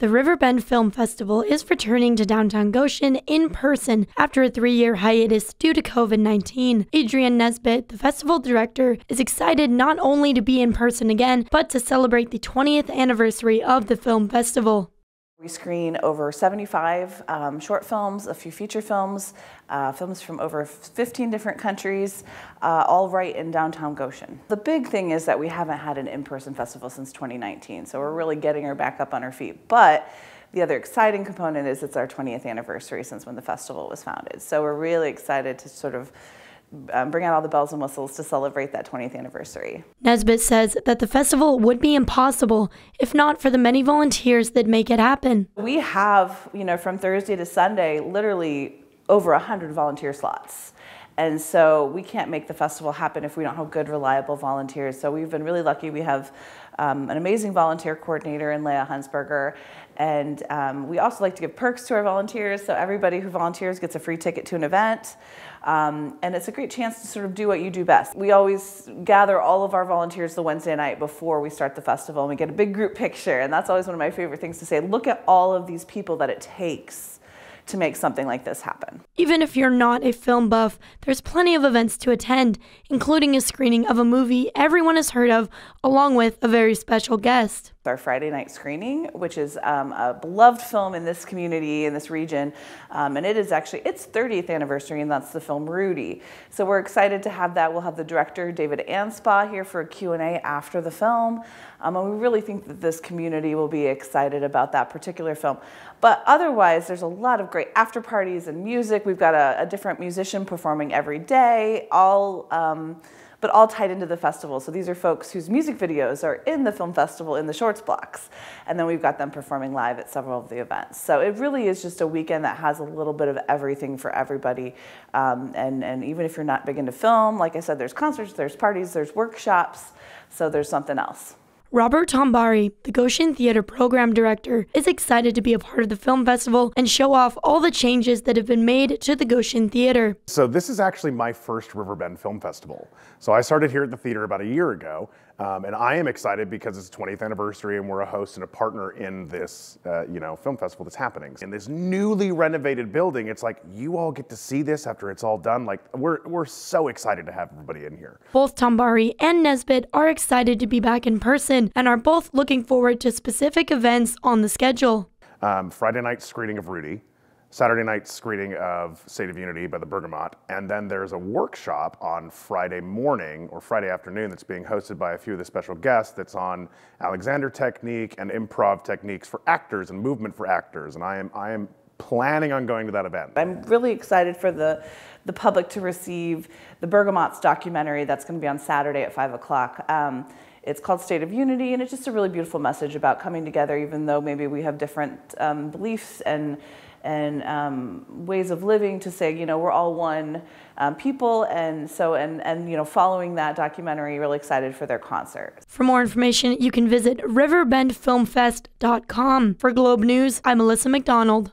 The Riverbend Film Festival is returning to downtown Goshen in person after a three year hiatus due to COVID 19. Adrienne Nesbitt, the festival director, is excited not only to be in person again, but to celebrate the 20th anniversary of the film festival. We screen over 75 um, short films, a few feature films, uh, films from over 15 different countries, uh, all right in downtown Goshen. The big thing is that we haven't had an in-person festival since 2019, so we're really getting her back up on her feet. But the other exciting component is it's our 20th anniversary since when the festival was founded. So we're really excited to sort of um, bring out all the bells and whistles to celebrate that 20th anniversary. Nesbitt says that the festival would be impossible if not for the many volunteers that make it happen. We have, you know, from Thursday to Sunday, literally over 100 volunteer slots. And so we can't make the festival happen if we don't have good, reliable volunteers. So we've been really lucky. We have um, an amazing volunteer coordinator in Leah Hunsberger. And um, we also like to give perks to our volunteers. So everybody who volunteers gets a free ticket to an event. Um, and it's a great chance to sort of do what you do best. We always gather all of our volunteers the Wednesday night before we start the festival and we get a big group picture. And that's always one of my favorite things to say. Look at all of these people that it takes to make something like this happen. Even if you're not a film buff, there's plenty of events to attend, including a screening of a movie everyone has heard of, along with a very special guest. Our Friday night screening, which is um, a beloved film in this community, in this region, um, and it is actually its 30th anniversary, and that's the film Rudy. So we're excited to have that. We'll have the director, David Anspaugh, here for a Q&A after the film, um, and we really think that this community will be excited about that particular film. But otherwise, there's a lot of great after parties and music. We've got a, a different musician performing every day, all um, but all tied into the festival. So these are folks whose music videos are in the film festival in the shorts blocks. And then we've got them performing live at several of the events. So it really is just a weekend that has a little bit of everything for everybody. Um, and, and even if you're not big into film, like I said, there's concerts, there's parties, there's workshops. So there's something else. Robert Tombari, the Goshen Theater Program Director, is excited to be a part of the film festival and show off all the changes that have been made to the Goshen Theater. So, this is actually my first Riverbend Film Festival. So, I started here at the theater about a year ago, um, and I am excited because it's the 20th anniversary and we're a host and a partner in this, uh, you know, film festival that's happening. In this newly renovated building, it's like you all get to see this after it's all done. Like we're, we're so excited to have everybody in here. Both Tombari and Nesbitt are excited to be back in person and are both looking forward to specific events on the schedule. Um, Friday night screening of Rudy, Saturday night screening of State of Unity by the Bergamot, and then there's a workshop on Friday morning or Friday afternoon that's being hosted by a few of the special guests that's on Alexander technique and improv techniques for actors and movement for actors. And I am I am planning on going to that event. I'm really excited for the the public to receive the Bergamot's documentary that's going to be on Saturday at five o'clock. Um, it's called State of Unity, and it's just a really beautiful message about coming together, even though maybe we have different um, beliefs and and um, ways of living to say, you know, we're all one um, people. And so, and, and, you know, following that documentary, really excited for their concert. For more information, you can visit riverbendfilmfest.com. For Globe News, I'm Melissa McDonald.